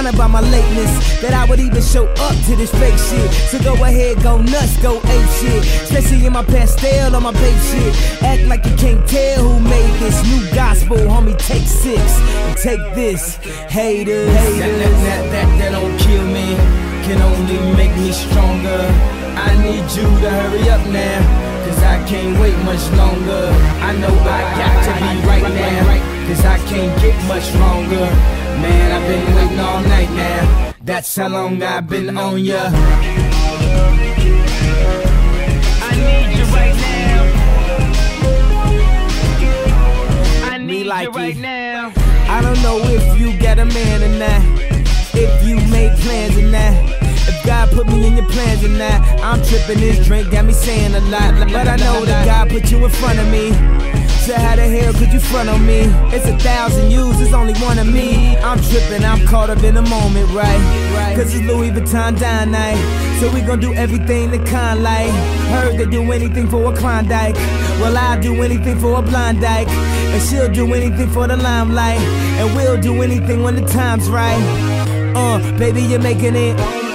Honored by my lateness. That I would even show up to this fake shit. So go ahead, go nuts, go ape shit. Especially in my pastel on my babe shit. Act like you can't tell who made this new gospel, homie. Take six and take this. Haters, haters. That, that, that, that, that don't kill me. Can only make me stronger. I need you to hurry up now. Cause I can't wait much longer. I know I got to be right now. Cause I can't get much longer. Man, I've been waiting all night now. That's how long I've been on ya. I need you right now. I need like you right now. I don't know if you got a man or not. Your plans or not. I'm tripping this drink, got me saying a lot. But I know that God put you in front of me. So how the hell could you front on me? It's a thousand yous, it's only one of me. I'm tripping, I'm caught up in the moment, right? Cause it's Louis Vuitton dine night. So we gon' do everything the kind like. Heard they do anything for a Klondike. Well, I'll do anything for a blind dyke. And she'll do anything for the limelight. And we'll do anything when the time's right. Uh, baby, you're making it.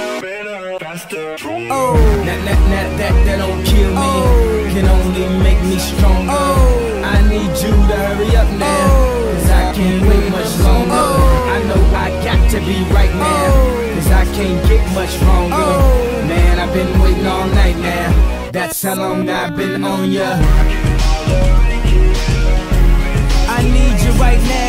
Oh, that, that, that, that, that don't kill me. Oh. Can only make me stronger. Oh. I need you to hurry up now. Oh. Cause I can't wait much longer. Oh. I know I got to be right now. Oh. Cause I can't get much longer. Oh. Man, I've been waiting all night now. That's how long I've been on ya. I need you right now.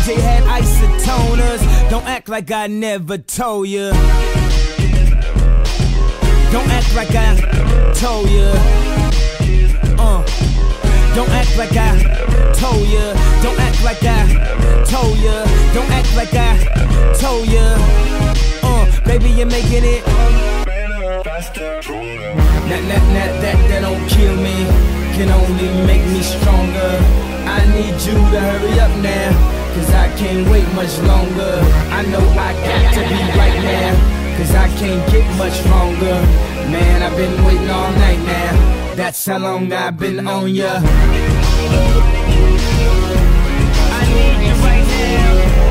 OJ had isotoners. Don't act like I never told ya. Don't act like I told ya. Uh. Don't act like I told ya. Don't act like I told ya. Don't act like I told ya. Uh, baby, you're making it. That, that, that, that, that don't kill me. Can only make me stronger. I need you to hurry up now. Can't wait much longer. I know I got to be right now. Cause I can't get much longer. Man, I've been waiting all night now. That's how long I've been on ya. I need you right now.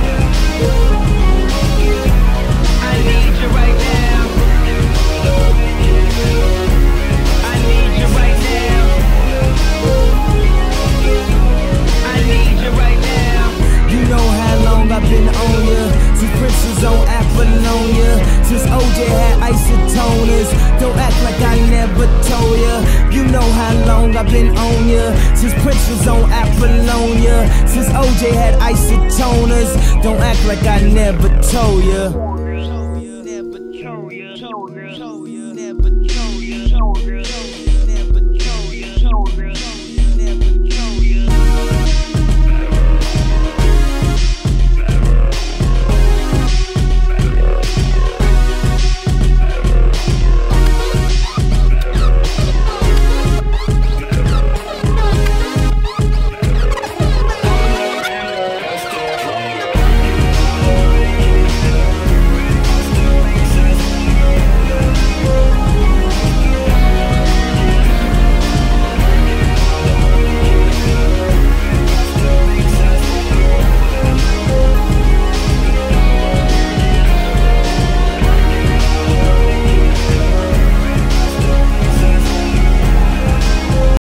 OJ had isotoners. Don't act like I never told ya. You know how long I've been on ya. Since Prince was on Apollonia. Since OJ had isotoners. Don't act like I never told ya